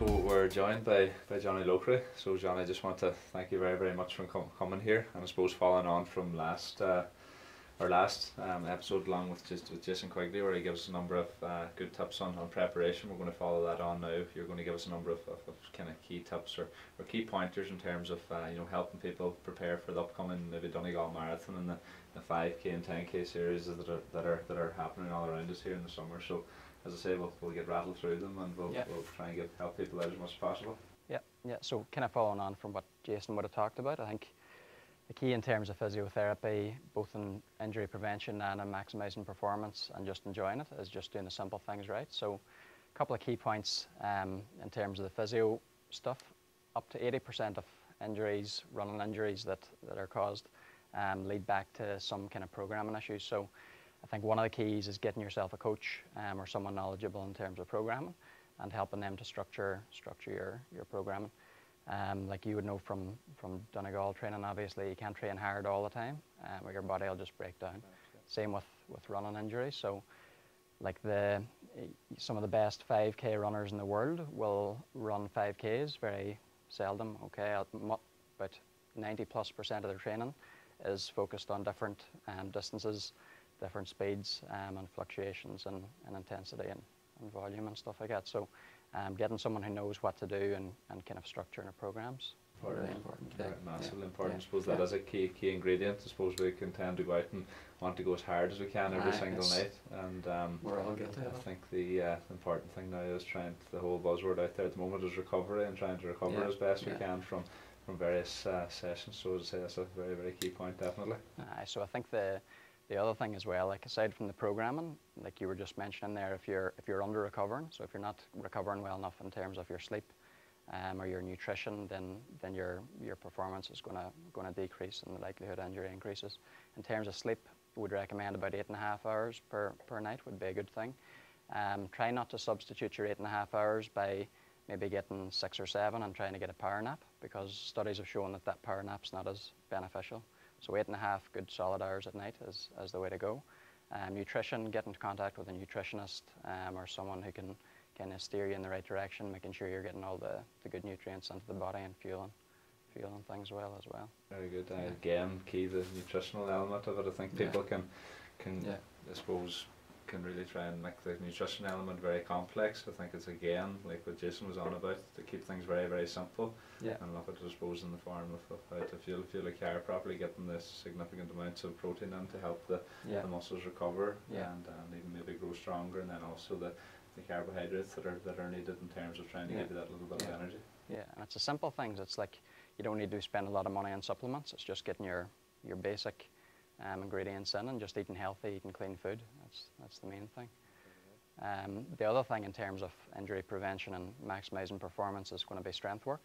So we're joined by, by Johnny Loughrey. So Johnny, I just want to thank you very very much for com- coming here, and I suppose following on from last uh, our last um, episode along with just with Jason Quigley, where he gives us a number of uh, good tips on, on preparation. We're going to follow that on now. You're going to give us a number of, of, of kind of key tips or, or key pointers in terms of uh, you know helping people prepare for the upcoming maybe Donegal Marathon and the, the five k and ten k series that are that are that are happening all around us here in the summer. So as I say, we'll, we'll get rattled through them and we'll, Yeah. we'll try and get help people out as much as possible. Yeah, yeah. So kind of following on from what Jason would have talked about, I think the key in terms of physiotherapy, both in injury prevention and in maximising performance and just enjoying it, is just doing the simple things right. So a couple of key points um, in terms of the physio stuff. Up to 80% of injuries, running injuries that, that are caused, um, lead back to some kind of programming issues. So I think one of the keys is getting yourself a coach um, or someone knowledgeable in terms of programming and helping them to structure structure your, your programming. Um, like you would know from, from Donegal training, obviously you can't train hard all the time um, or your body will just break down. Same with, with running injuries. So like the some of the best 5k runners in the world will run 5ks very seldom okay but 90 plus percent of their training is focused on different um, distances different speeds um, and fluctuations in, in intensity and, and volume and stuff like that so um, getting someone who knows what to do and, and kind of structuring the programs Important. really important yeah. massively Yeah. important. I suppose that Yeah. is a key key ingredient. I suppose we can tend to go out and want to go as hard as we can every Aye, single night. And um, We're all guilty I think the uh, important thing now is trying to, the whole buzzword out there at the moment is recovery and trying to recover as best we can from from various uh, sessions. So as I say, that's a very very key point, definitely. Aye, so I think the the other thing as well, like aside from the programming, like you were just mentioning there, if you're if you're under recovering, so if you're not recovering well enough in terms of your sleep um, or your nutrition, then then your your performance is gonna gonna decrease and the likelihood of injury increases. In terms of sleep, would recommend about eight and a half hours per per night would be a good thing. Um, try not to substitute your eight and a half hours by maybe getting six or seven and trying to get a power nap because studies have shown that that power nap's not as beneficial. So eight and a half good solid hours at night is, is the way to go. Um, nutrition, get into contact with a nutritionist um, or someone who can kind of steer you in the right direction, making sure you're getting all the, the good nutrients into the body and fueling, fueling things well as well. Very good. Uh, Again, key the nutritional element of it. I think Yeah. people can can Yeah. I suppose can really try and make the nutrition element very complex. I think it's again like what Jason was on about to keep things very very simple Yeah. and look at I suppose in the form of, of how to fuel fuel a car properly, getting the significant amounts of protein in to help the, Yeah. the muscles recover Yeah. and, and even maybe grow stronger, and then also the, the carbohydrates that are that are needed in terms of trying to Yeah. give you that little bit Yeah. of energy. Yeah, and it's the simple things. It's like you don't need to spend a lot of money on supplements. It's just getting your, your basic um, ingredients in and just eating healthy, eating clean food. That's, that's the main thing. Um, the other thing in terms of injury prevention and maximising performance is going to be strength work.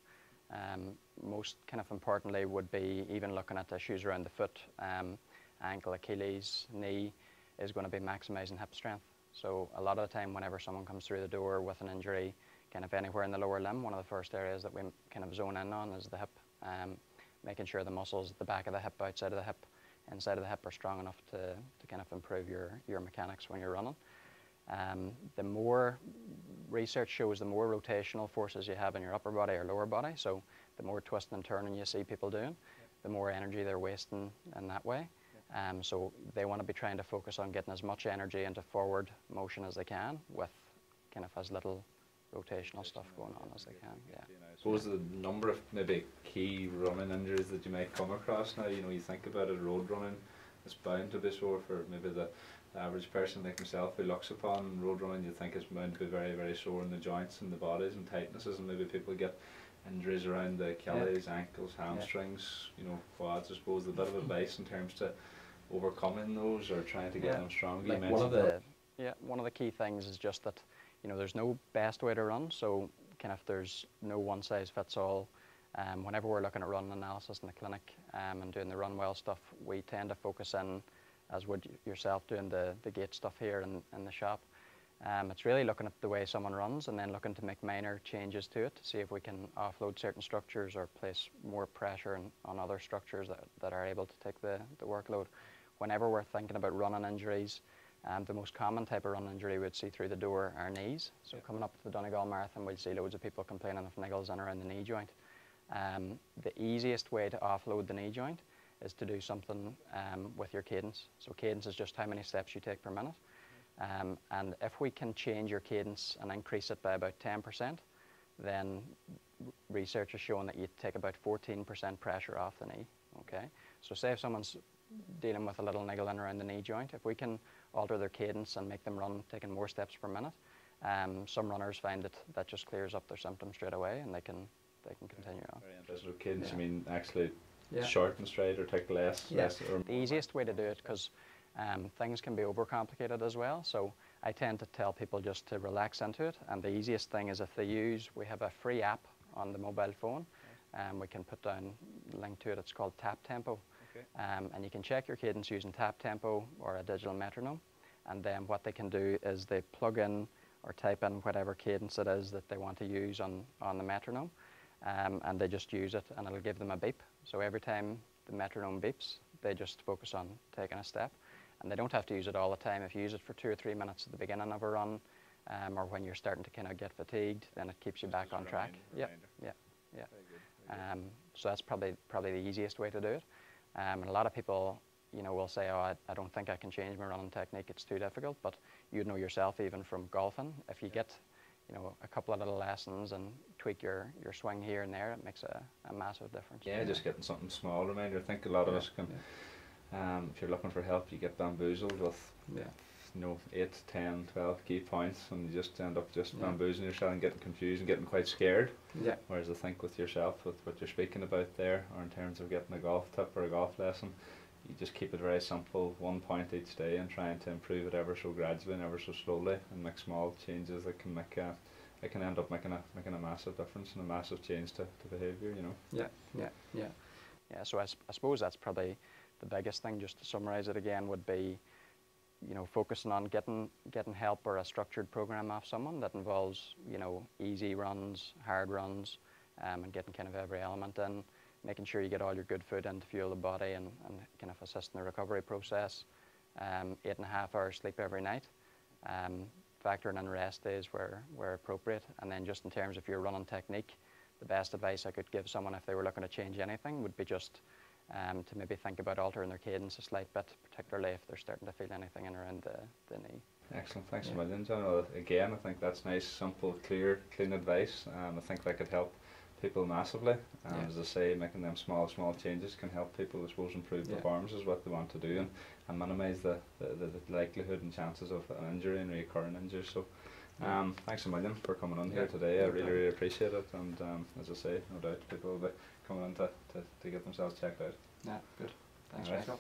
Um, most kind of importantly would be even looking at issues around the foot, um, ankle, Achilles, knee, is going to be maximising hip strength. So a lot of the time whenever someone comes through the door with an injury, kind of anywhere in the lower limb, one of the first areas that we kind of zone in on is the hip, um, making sure the muscles at the back of the hip, outside of the hip, inside of the hip are strong enough to, to kind of improve your, your mechanics when you're running. Um, the more research shows, the more rotational forces you have in your upper body or lower body, so the more twisting and turning you see people doing, the more energy they're wasting in that way. Um, so they want to be trying to focus on getting as much energy into forward motion as they can with kind of as little rotational stuff going on as they can. Yeah. I suppose the number of maybe key running injuries that you might come across now, you know, you think about it, road running is bound to be sore for maybe the, the average person like myself who looks upon road running, you think it's bound to be very, very sore in the joints and the bodies and tightnesses and maybe people get injuries around the Achilles, ankles, hamstrings, you know, quads, I suppose, a bit of advice in terms to overcoming those or trying to get Yeah. them stronger. Like one of the yeah one of the key things is just that you know there's no best way to run so kind of there's no one size fits all um, whenever we're looking at running analysis in the clinic um, and doing the run well stuff we tend to focus in as would yourself doing the, the gait stuff here in, in the shop um, it's really looking at the way someone runs and then looking to make minor changes to it to see if we can offload certain structures or place more pressure on, on other structures that, that are able to take the, the workload. Whenever we're thinking about running injuries, Um, the most common type of run injury we'd see through the door are knees. So coming up to the Donegal Marathon, we'd see loads of people complaining of niggles in around the knee joint. Um, the easiest way to offload the knee joint is to do something um, with your cadence. So cadence is just how many steps you take per minute. Um, and if we can change your cadence and increase it by about 10%, then research has shown that you take about 14% pressure off the knee. Okay, so say if someone's dealing with a little niggle in around the knee joint, if we can alter their cadence and make them run taking more steps per minute, um, some runners find that that just clears up their symptoms straight away and they can they can continue on. Very interesting. With cadence, Yeah. I mean, actually Yeah. short and straight or take less, Yeah. less or The easiest way to do it, because um, things can be overcomplicated as well. So I tend to tell people just to relax into it. And the easiest thing is if they use, we have a free app on the mobile phone. Um, we can put down a link to it. It's called Tap Tempo. Okay. Um, and you can check your cadence using Tap Tempo or a digital metronome. And then what they can do is they plug in or type in whatever cadence it is that they want to use on, on the metronome. Um, and they just use it and it'll give them a beep. So every time the metronome beeps, they just focus on taking a step. And they don't have to use it all the time. If you use it for two or three minutes at the beginning of a run, um, or when you're starting to kind of get fatigued, then it keeps you Just back on track. reminder- Yep, reminder. yep, yep. Very good, very good. Um, so that's probably probably the easiest way to do it. Um, and a lot of people, you know, will say, "Oh, I, I don't think I can change my running technique. It's too difficult." But you know yourself, even from golfing, if you get, you know, a couple of little lessons and tweak your, your swing here and there, it makes a, a massive difference. Yeah, just getting something small reminder. I think a lot of Yeah, us can, um, if you're looking for help, you get bamboozled with, Yeah. You know, 8, 10, 12 key points and you just end up just Yeah. bamboozling yourself and getting confused and getting quite scared. Yeah. Whereas I think with yourself, with what you're speaking about there, or in terms of getting a golf tip or a golf lesson, you just keep it very simple, one point each day, and trying to improve it ever so gradually and ever so slowly, and make small changes that can make a, it can end up making a making a massive difference and a massive change to, to behaviour. You know. Yeah, yeah, yeah. Yeah, so I, I suppose that's probably the biggest thing, just to summarise it again, would be, you know, focusing on getting, getting help or a structured program off someone that involves, you know, easy runs, hard runs, um, and getting kind of every element in, making sure you get all your good food in to fuel the body and, and kind of assist in the recovery process, um, eight and a half hours sleep every night, um, factoring in rest days where, where appropriate, and then just in terms of your running technique, the best advice I could give someone if they were looking to change anything would be just um, to maybe think about altering their cadence a slight bit, particularly if they're starting to feel anything in around the, the knee. Excellent, thanks Yeah. a million, John. Well, again, I think that's nice, simple, clear, clean advice. Um, I think that could help people massively. Um, Yeah. As I say, making them small, small changes can help people, I suppose, improve Yeah. performance is what they want to do and, and minimise the, the, the, the likelihood and chances of an injury and recurring injury. So, Yeah. Um, thanks a million for coming on yeah. here today. I really, really appreciate it. And um, as I say, no doubt people will be coming in to, to, to get themselves checked out. Yeah, good. Thanks, Michael.